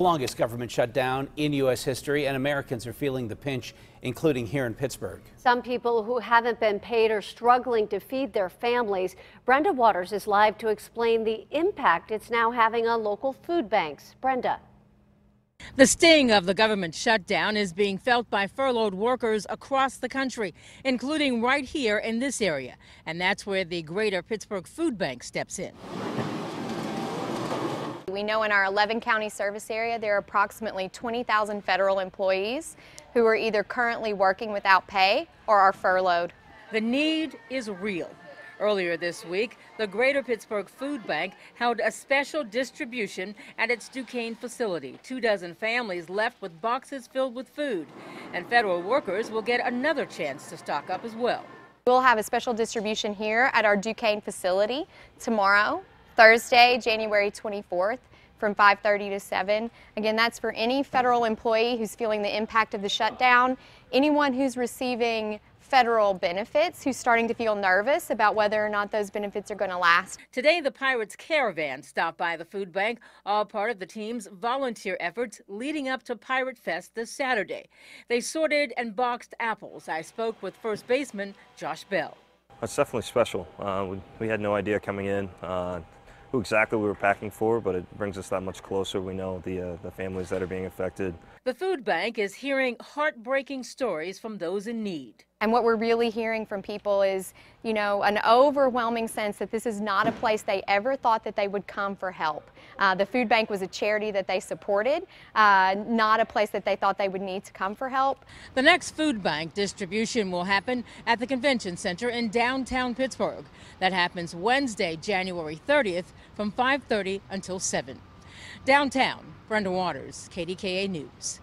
Longest government shutdown in U.S. history, and Americans are feeling the pinch, including here in Pittsburgh. Some people who haven't been paid are struggling to feed their families. Brenda Waters is live to explain the impact it's now having on local food banks. Brenda. The sting of the government shutdown is being felt by furloughed workers across the country, including right here in this area. And that's where the Greater Pittsburgh Food Bank steps in. We know in our 11 county service area there are approximately 20,000 federal employees who are either currently working without pay or are furloughed. The need is real. Earlier this week, the Greater Pittsburgh Food Bank held a special distribution at its Duquesne facility. Two dozen families left with boxes filled with food, and federal workers will get another chance to stock up as well. We'll have a special distribution here at our Duquesne facility tomorrow Thursday, January 24th from 5:30 to 7. Again, that's for any federal employee who's feeling the impact of the shutdown, anyone who's receiving federal benefits who's starting to feel nervous about whether or not those benefits are going to last. Today, the Pirates Caravan stopped by the food bank, all part of the team's volunteer efforts leading up to Pirate Fest this Saturday. They sorted and boxed apples. I spoke with first baseman Josh Bell. It's definitely special. Uh, we, we, had no idea coming in. Uh, who exactly we were packing for, but it brings us that much closer. We know the, uh, the families that are being affected. The food bank is hearing heartbreaking stories from those in need. And what we're really hearing from people is, you know, an overwhelming sense that this is not a place they ever thought that they would come for help. Uh, the food bank was a charity that they supported, uh, not a place that they thought they would need to come for help. The next food bank distribution will happen at the convention center in downtown Pittsburgh. That happens Wednesday, January 30th from 5:30 until 7. Downtown, Brenda Waters, KDKA News.